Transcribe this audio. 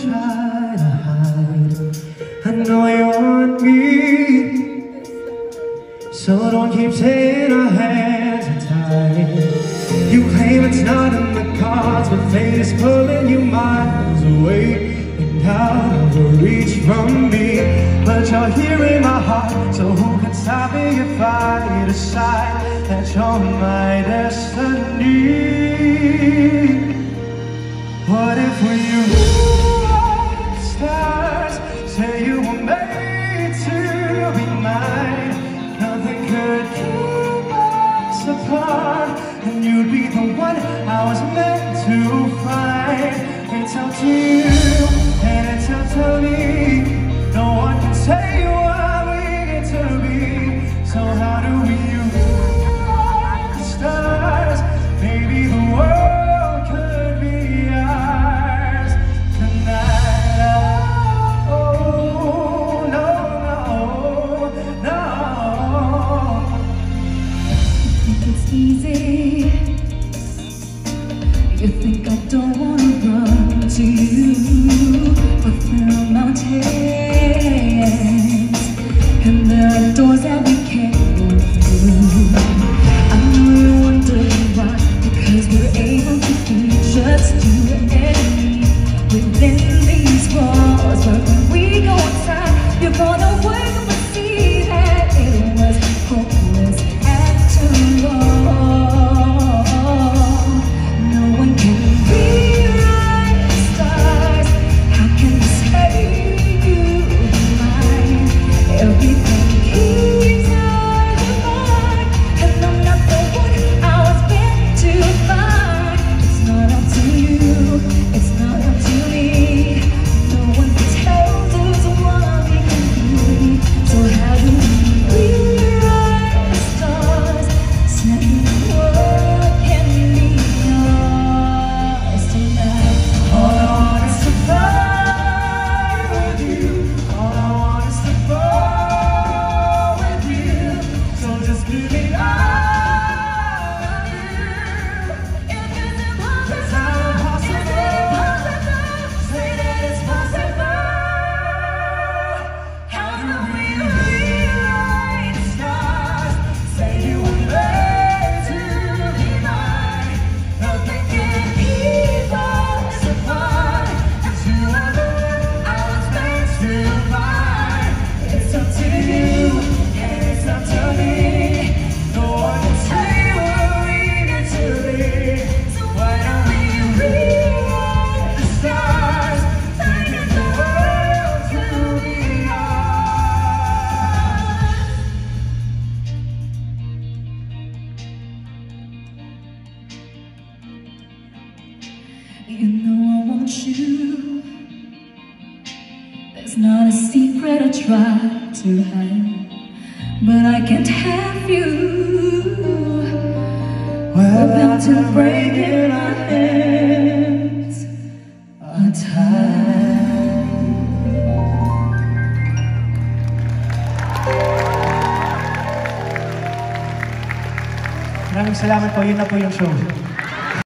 try to hide. I know you want me, so don't keep saying our hands are tied. You claim it's not in the cards, but fate is pulling you miles away and out of reach from me. But you're here in my heart, so who can stop me if I decide that you're my destiny? What if we you, and it's. No one can say what we get to be. So how do we the stars? Maybe the world could be ours tonight. Oh no, no, no. it's easy. You think I don't wanna run to you, but there are mountains You know I want you. There's not a secret I try to hide, but I can't have you. We're about to break in our hands are tied. Maraming salamat po. Yun na po yung show.